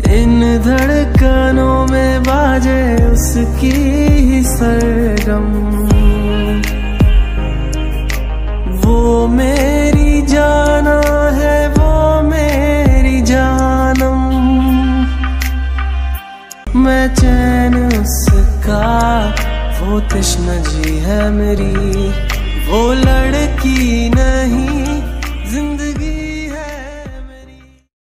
इन धड़कनों में बाजे उसकी ही सरगम। वो मेरी जाना है, वो मेरी जानम। मैं चैन उसका, वो तृष्ण जी है मेरी। वो लड़की नहीं